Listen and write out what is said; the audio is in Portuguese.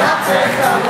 Terra.